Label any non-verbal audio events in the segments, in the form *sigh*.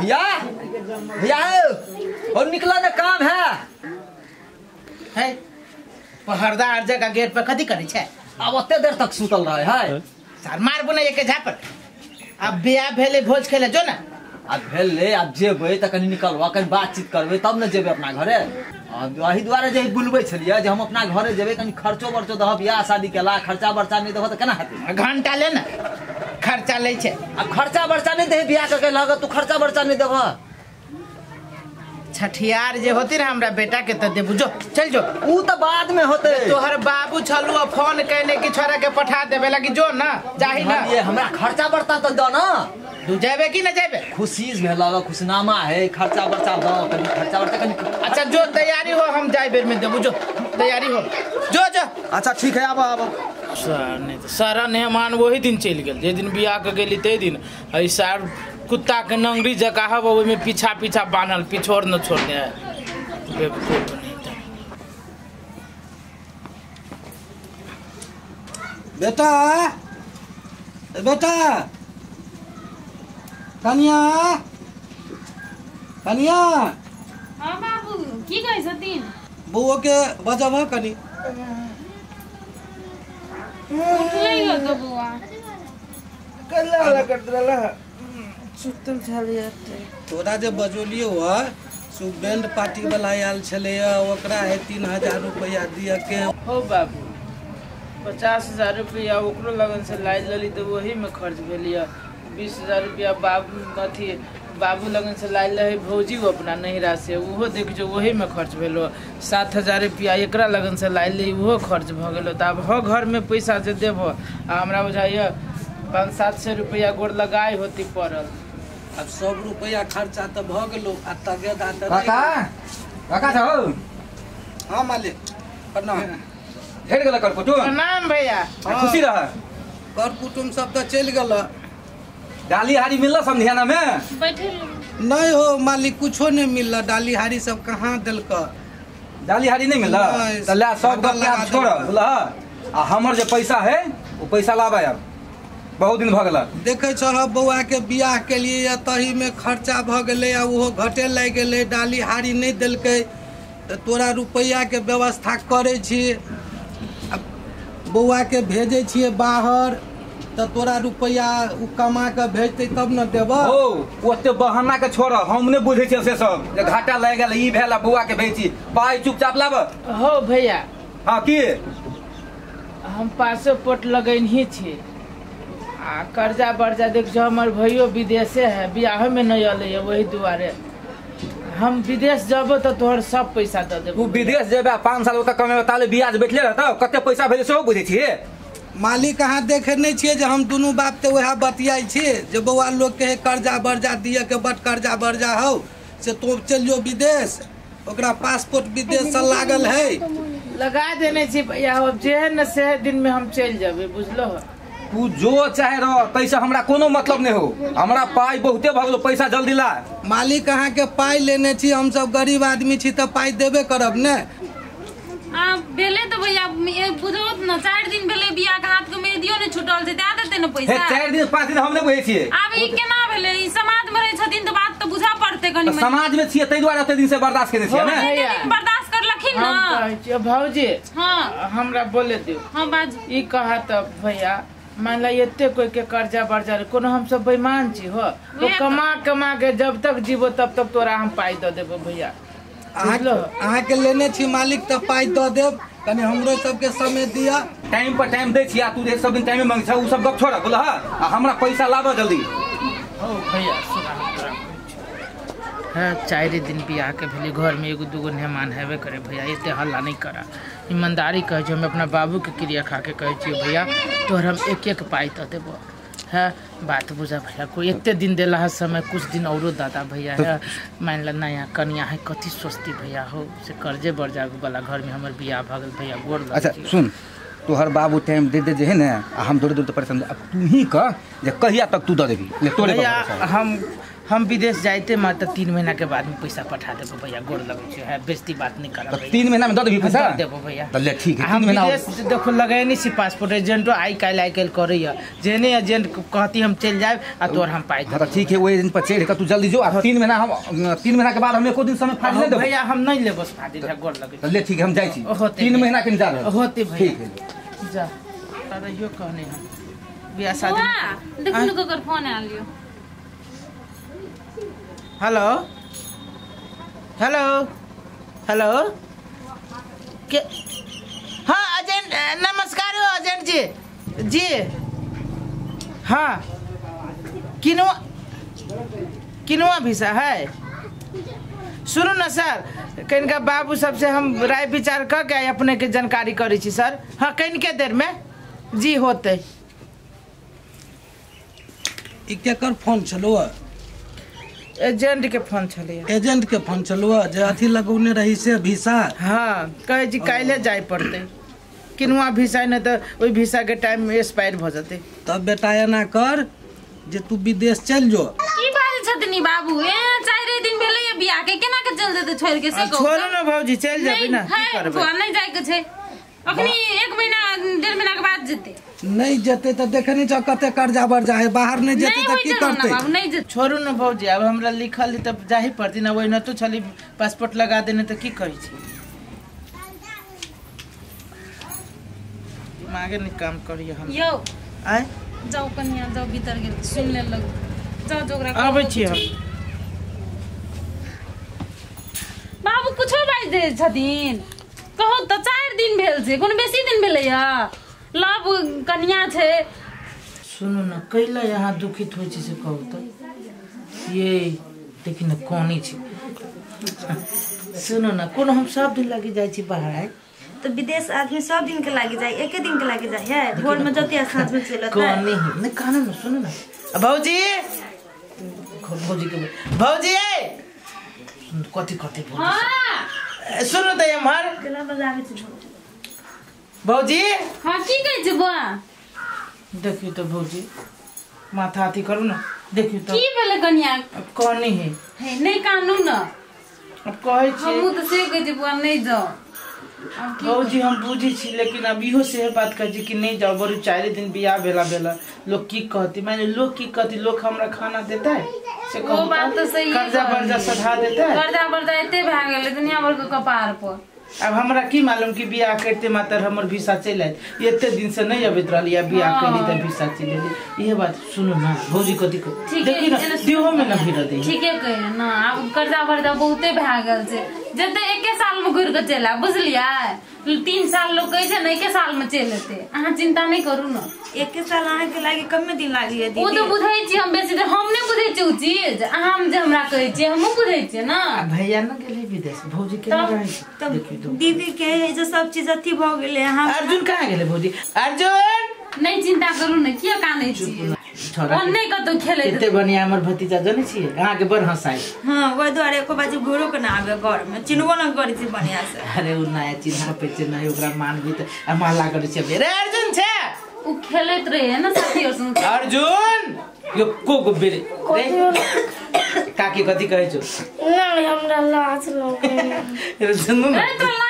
भैया भैया और निकला ना काम है। है? पहरदा अर्जा का गेट पर कथी करे छै? अब ओते देर तक सुतल रहे है। सर मार बुने एक झापट अब बियाह भेले भोज खेले जो ना। अब भेल अब जेबै तऽ कनि निकलबा कनि बातचीत करबे तब ने जेबै अपना घरे। वही दुआरे जे बुलबै छलियै जे हम अपना घरे जेबै कनि खर्चो बर्चो दहब बियाह शादी केला खर्चा बर्चा नहि दहब तऽ केना हेतै? घंटा ले ना खर्चा ले छे। अब खर्चा बर्चा नहीं दे बियाह करके लग तू खर्चा बर्चा नहीं देबह। छठियार जे होती ना हमरा बेटा के तऽ देबू। जो चल जो। ऊ तऽ बाद में होते तोहर बाबू छलू फ़ोन कहने कि छोरा के पठा देबे लगी जो ना जाही ना। ये हमरा खर्चा बर्ता तो दऽ ना। तू जेबे कि ना जेबे खुशी भेल खुशनामा है खर्चा बर्चा दऽ कनि खर्चा बर्चा कनि अच्छा जो तैयारी हो हम जाए बेर में देबू जो तैयारी हो। जो जो। अच्छा ठीक है आबऽ आबऽ सर नहीं तो सारा मेहमान वही दिन चल गेल जे दिन बियाह के गेली ते दिन। अई सार कुत्ता के नंगरी जका हब ओहिमे पीछा पीछा बान्हल पिछोड़ न छोड़ने है। बेवकूफ़ नहीं तो। बेटा बेटा कनिया कनिया हाँ बाबू की कहै छथिन? बौओ के बजब है कनी। उठलै गो तो बौआ। तोरा जे बजौलियो सु बैंड पार्टी वाला आयल छलै ओकरा है तीन हज़ार रुपया दिए के। हो बाबू पचास हज़ार रुपया ओकरो लगन से लाइ लेली तऽ वही में खर्च भेलिए बीस हज़ार रुपया बाबू अथी बाबू लगन से लाइ रहे भौजी अपना नहिरा से उहो देख जो वही में खर्च भेलो। सात हज़ार रुपया एकरा लगन से लाइ ली उहो खर्च भऽ गेलो। तऽ आब हो घर में पैसा जे देबो आ हमरा बुझाइए पाँच सात सौ रुपया गोड़ लगाई होती पड़ल। अब सब रुपया खर्चा तऽ भऽ गेलो आ तगेदा तऽ काका? काका छ हौ हाँ मालिक प्रणाम। भेट गेल कर कुटुम प्रणाम भैया। खुशी रह कर कुटुम सब तऽ चलि गेल। डाली हारी मिलल समझियाना में? बैठे नहीं हो मालिक कुछो नहीं मिलल। डाली हारी सब कहाँ देलक? डाली हारी नहीं मिलल? त ला सब गप के आब छोड़। बुझलह? आ हमर जे पैसा है वो पैसा लाबे अब बहुत दिन भऽ गेल देखे छह बौआ के बियाह के लिए या तही में खर्चा भ गेलै आ ओहो घटे लागि गेलै। डाली हारी नहि देलकै। तऽ तोरा रुपैया के व्यवस्था करे छी। बौआ के भेजे छियै बाहर। तऽ तोरा रुपया उ कमा के भेजतै तब न देबह ओ ओते बहाना के छोड़ हम नहि बुझै से सब। घाटा लागि गेल ई भेल आ के भेजी पाइ चुपचाप लाब हो भैया। हाँ की? हम पासपोर्ट लगैनही छी। आ कर्जा बर्जा देख जो हमर भैयो विदेशे है बियाह में नहीं अलै वही दुआरे। हम विदेश जब तो तोहर सब पैसा दे तू देबो विदेश जेबे पाँच साल ओतऽ कमेबे ताले बियाज बैठले रहतौ। कते पैसा भेजे सेहो बुझै छियै। मालिक अहाँ देखे नहीं छे जे हम दुनू बाप तऽ वह बतियाई छी जे बौआ लोग के कर्जा बर्जा दिए के बट कर्जा बर्जा हौ से तो चल जो विदेश ओकरा पासपोर्ट विदेश से लागल है। लगा देने छी भैया अब जे है न से दिन में हम चल जेबै बुझलो? तू जो चाहे रह तैसे हमरा कोनो मतलब नहीं हो। हमरा पाइ बहुते भऽ गेलो पैसा जल्दी ला। मालिक अहाँके पाइ लेने छी हमसब गरीब आदमी छी तऽ पाइ देबे करब ने। भेले तऽ भैया बुझौत न चारि दिन भेले बियाह के हाथ के मेहदियो नहि छूटल छै दए देतै न पैसा? चारि दिन पाँच दिन हम नहि बुझै छियै। आब ई केना भेलै? ई समाज में रहै छथिन तऽ बात तऽ बुझा पड़तै कनि समाज में छियै ताहि दुआरे ओते दिन से बर्दाश्त केने छियै हो, ने बर्दाश्त करलखिन हम न भौजी हाँ। हमरा बोले दियो। हाँ बाजू। ई कहा तब भैया मान ला एते कोई के कर्जा बर्जा रे, कोनो हम सब बेईमान छी हो? तो कमा कमा के जब तक जीवो तब तक तोरा हम पाई दे देबो भैया। अहाँके लेने छी मालिक तऽ पाइ दऽ देब। कनि हमरो सबके समय दिअ। टाइम पर टाइम दै छियै आ तू जे सब दिन टाइमे मांगै छ उ सब गप छोड़ बोला आ हमरा पैसा लाबऽ जल्दी। हो भैया। है चारि दिन बियाह के भेली घर में एगो दूगो मेहमान हेबे करे भैया एते हल्ला नहीं करा। ईमानदारी कहै हम अपना बाबू के क्रिया खा के कहै भैया तोहर हम एक एक पाई दऽ देबो है बात बुझा भैया कोई एते दिन दिला है समय कुछ दिन और दादा भैया है। मान ला नया कन्या है कथी सोचती भैया हो? से कर्जे बर्जा वाला घर में हमारे बियाह भऽ भैया गोर अच्छा सुन तोहर बाबू टाइम दे दे जे है ना हम दूर दूर तो परेशान अब तू ही कह जे कहिया तक तू दे देबी तोरे हम हम विदेश जाते माँ तो तीन महीना के बाद में पैसा पठा देबो भैया गोड़ लगे छै है बेइज्जती बात नहीं तो करब तीन महीना में दे देबी पैसा? दे देबो भैया। तो ठीक है तीन महीना विदेश देखो लगे नहीं सी पासपोर्ट एजेंटो आई काल्हि आई काल्हि करैया। जेहने एजेंट कहती हम चल जाए आ तोर हम हाँ तो ठीक है वो दिन पर चढ़ के तू जल्दी जो आ तीन महीना हम तीन महीना के बाद हम एको दिन समय फाड़ नहीं देबो देबो। भैया हम नहीं लेबो फादी है गोड़ लगे तो ठीक है हम जाइ छी। तीन महीना के इंतज़ार होते। भैया। ठीक है। जा अरे यो कहने हम। बियाह शादी देखू न ककर फ़ोन आयल लियो हेलो हेलो हेलो के हाँ एजेंट नमस्कार हो एजेंट जी जी हाँ किनुआ किनुआ वीसा है सुनो ना सर कनिका बाबू सबसे हम राय विचार कर के अपने के जानकारी करी छी सर हाँ कनिके देर में जी होते केकर फ़ोन छलो एजेंट के फ़ोन छलै एजेंट के फ़ोन छलो जे अथी लगौने रही से वीसा हाँ कहै छी काल्हे जाय पड़तै। किनुआ वीसा नहि ओहि वीसा के टाइम में एक्सपायर भऽ जेतै। तब बेटा एना कर जे तू विदेश चलि जो। की बाबू? ए चारि दिन भेलै ये बियाह के केना के चल जेतै छोड़ के से छोड़ू भौजी चलि जेबै ने की करबै? नहीं जाए के छै। अखनी एक महीना डेढ़ महीना के बाद जेतै। नहीं जेते तो देखे नहीं छौ कते कर्जा बर्जा है बाहर नहीं जेते तो की करते? नहीं जेतै। छोड़ू ने भौजी अब हमरा लिखल है तब जाही पड़ती ना ओहिना तो छली पासपोर्ट लगा देने तऽ की कहै छी? दिमागे नहि काम करिए हम। यौ। आय। जाओ कनिया जाओ भीतर गेल सुन ले लग। जाओ जो ओकरा आबै छी हम। बाबू कुछो बाजि दै छथिन। कहू चारि दिन भेल छै कोनो बेसी दिन भेलैया? लब कनिया छै। सुनू न कैला यहाँ दुखित होइ छै से कहू तऽ। ये देखि न कनी छै। सुनू न कोनो हम सब दिन लागि जाइ छी बाहर आइ? तो विदेश आदमी सब दिन के लागे जाए एके दिन के लागे जाए है? भोर में जते साँझ में चलत है कनी है नहीं कानू न सुनू न। आ, भौजी? भौजी के भौजी! कथी कथी भौजी हाँ? सुनू त एम्हर गला बजावे छै भौजी? हाँ की कहै छै बौआ देखियो त भौजी माथा अथी करू न देखियो की त भेलै कनिया? अब कनी है। हे नहीं कानू न। अब कहै छी हमहूँ तऽ से कहै छी बौआ नै की भौजी हम बुझै छी लेकिन अब इहो से बात कहै छी कि नहीं जाओ बड़ी चारि दिन बियाह भेला भेला। लोग की कहती? माने लोग की कहती? लोग हमरा खाना देतै से वो बात तो सही है। कर्जा वर्जा सधा देतै कर्जा वर्जा एते भए गेलै दुनिया भर के कपार पर। अब हमरा की मालूम कि बियाह करते मात्र हमर वीसा चलि आयत। एते दिन से नहीं अबैत रहली अब बियाह हाँ। कैली त वीसा चलि एली इहे बात सुनू ना भौजी कथी ठीक देखी ना देहो में ना भीड़ दे ठीके कहै न आब कर्जा वर्जा बहुते भए गेल छै। जते एके साल में घुरि के चलि आयब तीन साल लोग कहै छै ने साल में चलि एतै। अहाँ चिंता नहीं करू न। एके साल अहाँ के लागे कमे दिन लागे है दीदी। तो बुझै छी हम बेसी देर हम नहीं बुझै छी चीज़। अहाँ जे हमरा कहै हमहूँ बुझै न। भैया न गेलै विदेश भौजी केना तब- तब तो दीदी के है जो सब चीज़ अथी भ गेले हम अर्जुन कहाँ गेलै भौजी? अर्जुन! नहीं चिंता करू ने किया कानै छोरा नहीं कतौ खेलै एते बढ़िया हमर भतीजा जनै छियै? अहाँके बड़ हंसाइ। हाँ वही दुआरे एको बाजी के ना आवे घर में चिन्हबो ना करै छी बढ़िया से अरे उ नया चिन्हा पे छै नहीं ओकरा मानबी त आ माला करै छै रे अर्जुन छै! उ खेलैत रहे न साथी और संग अर्जुन! यो को को बेरे रे काकी कथी कहै छौ? नहीं हमरा लाज लगे रे *laughs* सुनू न।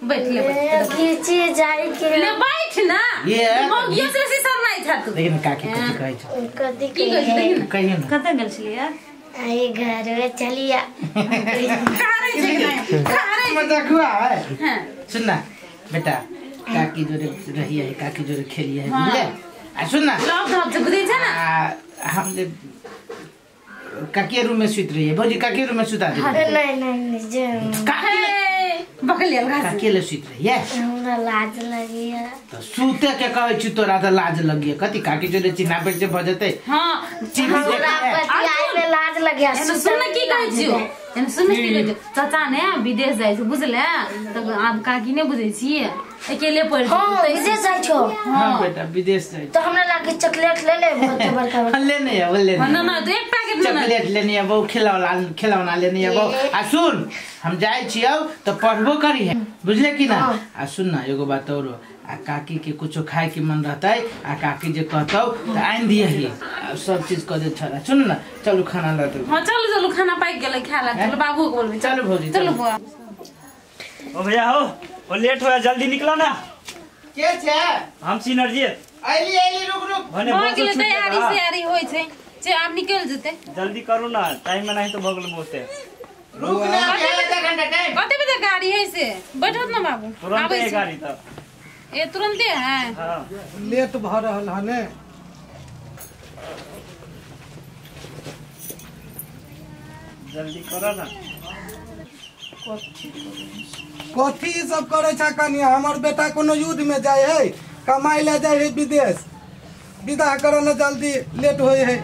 बैठ ले बैठ जाई के ले बैठ ना। ये मौगियो से सी शर्माई था तू देखि काकी कथी कहै छौ कदी की कहै ना? कहियो न। कतऽ गेल छलियै? आई घर में चलिया। कारे छै कि नहीं कारे मज़ाक है। सुन ना बेटा काकी जोरे रही है काकी जोरे खेली है हाँ। बुझले? आ सुन ना। लॉक धप से बुझै छै ना? हम जे काकी रूम में सुत रही है भौजी काकी रूम में सुता दे। नहीं नहीं नहीं हे लगा काकी ले सुत रही है हमरा लाज लगी है तो सुते के कहै छु तोरा त लाज लगिए कति काकी जोरे चिन्हा पेट जे भजते हां चिन्ह हमरा बतियाए में लाज लगे है एने सुन की कहै छियो एने सुन की कहै छियो चाचा ने विदेश जाइ छै बुझले? तब आब काकी ने बुझै छियै अकेले पढ़ हाँ विदेश जाइ छो। हाँ बेटा विदेश जाए तो हमरा लागे चॉकलेट ले ले बहुत बड़का बड़का लेने है लेने ना ना तो एक पैकेट में ना। चॉकलेट लेनी है वो खिलौना खिलौना लेनी है आ सुन हम जाए छियौ तो पढ़बो करी है। बुझले कि ना? आ सुन ना एगो बात और। आ काकी के कुछो खाए के मन रहतै आ काकी जे कहतौ तो आइन दिए ही। सब चीज़ कह दे छोरा सुन ना चलू खाना ला दो हाँ चलो चलो खाना पाक गेलै खाए ला। चलो बाबू को बोलबे। चलो भौजी चलो ओ भैया हो वो लेट होया जल्दी निकलो ना। के छै? हम सिनर्जी आइली आइली रुक रुक। भने हो गेलै छूट तैयारी हाँ। तैयारी होइ छै। जे आब निकल जेतै। जल्दी करू ना टाइम में नहीं तो भगल बहुते। रुक ना आधा घंटा टाइम। कते बजे गाड़ी है से। बैठो ना बाबू तुरंत आबै गाड़ी तक ए तुरंते है? हाँ। लेट भऽ रहल है ने। जल्दी करो ना। कथी सब करे छै कनिया हमर बेटा कोनो युद्ध में जाइ है कमाई ले जाइ है विदेश। विदा करो ना जल्दी लेट होय है।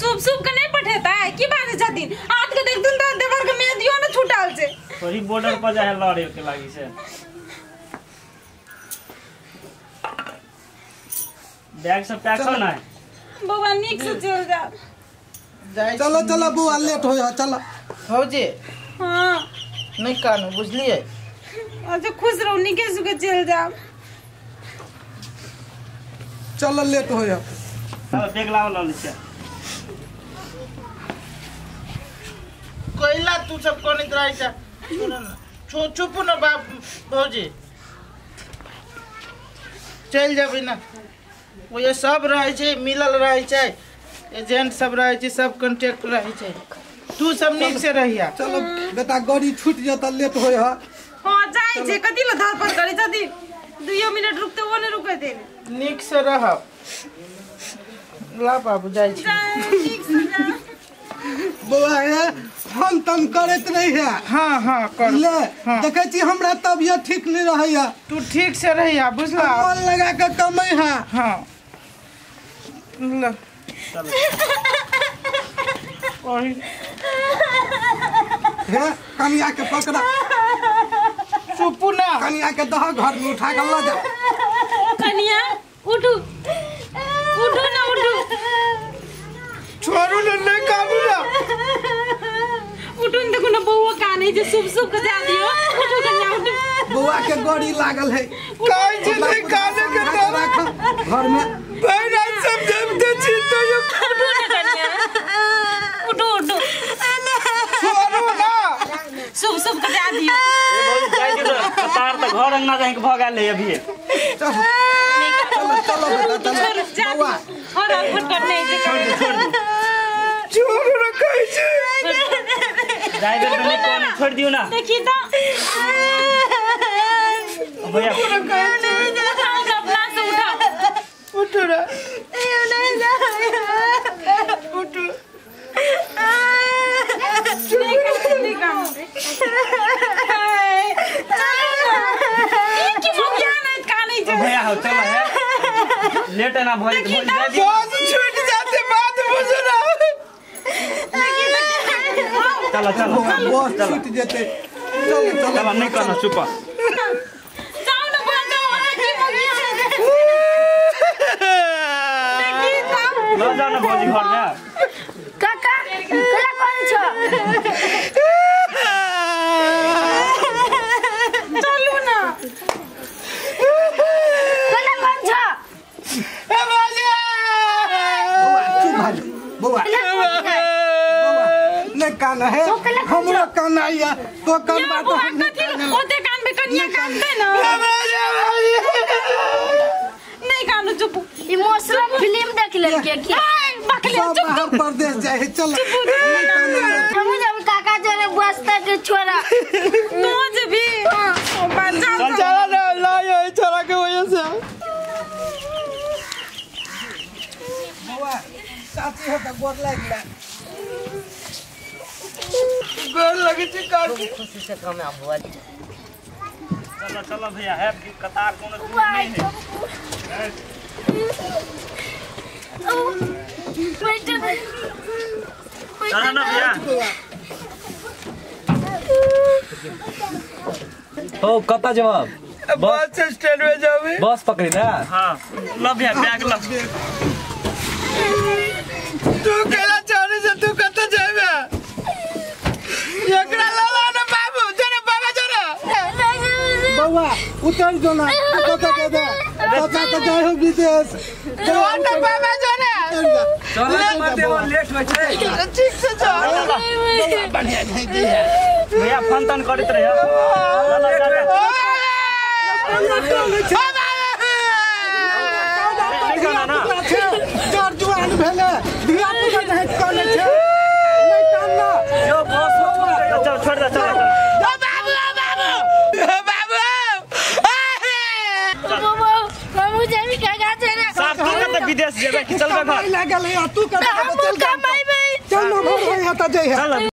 शुभ शुभ के नहीं पठेता? है की बात छथिन? आज के देख दिन तो देवर के मेहदियो न छूटल छै। वही बॉर्डर पर जाए लड़े के लागी से। बैग सब पैक हो ना बउआ नीक से चल जा चलो चलो बुआ लेट होय है चलो भौजी हाँ। नहीं कानू बुझलिए अच्छा खुश रहो नीके सुके चल जा चलो लेट है अब बैग लाओ ला लीजिए कोइला तू सब कोन आई जा छो चुप ना बाप भौजी। चल जाबी ना। वो ये सब रहे छै मिलल रहे छै। एजेंट सब रहे छै सब कांटेक्ट रहे छै। तू सब नीक से रहिया। चलो बेटा गाड़ी छूट जता लेट होय है। हाँ जाई छै कथी ला धर करै छथिन दुइयो मिनट रुकते वो नहीं रुकै दे। नीक से रह ला बाबू जाइ छी। नीक से जा। बउआ है हम तन करैत रही है। हाँ हाँ कर। ले हाँ। देखे छी हमरा तबियत ठीक नहीं रहैया। तू ठीक से रहिया बुझला? मन लगा के कमै है। हाँ। ल। *laughs* ओही है कनिया के पकड़ा। चुप ना कनिया के दह घर में उठा के ल जा। कनिया उठू। उठू ना उठू। छोड़ू ना नहीं कानू ना। उठू न देखो ना बउआ काने जे शुभ शुभ के जा दियो। उठू कनिया उठू। बउआ के गाड़ी लागल है। काहे जे नहीं काने के घर में भाई ना सब जमते छी तो ये उठू ना कनिया उठू उठू छोड़ू ना शुभ शुभ के जा दियो। ए बहुत जाई दियो कतार त घर अंगना जाके भगाल है अभी। चलो चलो बेटा चलो जा बउआ और फट कर नहीं जे छोड़ दे छोड़ दे छोड़ू कहीं से ड्राइवर बने कौन? छोड़ दियो ना। देखी तो भैया। उठाओ अपना से उठाओ उठो ना उठो नहीं काम की मुखिया ने काने ओ भैया हो चलो है। लेट है ना भोज भोज दियो बहुत छूट जाते बात बुझो ना। चलो चलो। बस छूट जेते। चलो चलो नहीं करना चुप जाओ *laughs* ना तो भोजी घर में काका कला कौन छो चलू ना कला कौन छो बउआ चुप भा जा बउआ बउआ नहीं काना है हमरो काना या तो कान या बात बुआ हम कथी ओते कान में कन्या कानते ना नहीं कानू चुप। इमोशनल फ़िल्म देख बकले सब चुप। बाहर परदेश जाए चलो। काना। हम जब काका जरे बस्ता के छोरा तू जे भी ओ बच्चा चल ना लायो छोरा के वजह से बउआ चाची हो त गोर लाग ला गोर लगे छी काकी चलो चलो भैया है कतार कोनो दूर नहीं है? चलो ना भैया। बउआ कता जवाब। बस। स्टैंड में जाबे बस पकड़ी ना? हाँ। लब भैया बैग लब तू केला বাবা উঠাই জনা কথা কথা কথা তো যাই হোক বিদেশ জনা বাবা জনা চলা মাতে ও লেট হয়েছে ঠিক আছে চল বানিয়া যাই দিয়া भैया फोन तन करत रहे ओ बाबा विदेश जेबे कि चलबे घर लागल है तू कर हम चल ना घर है हता जाए चल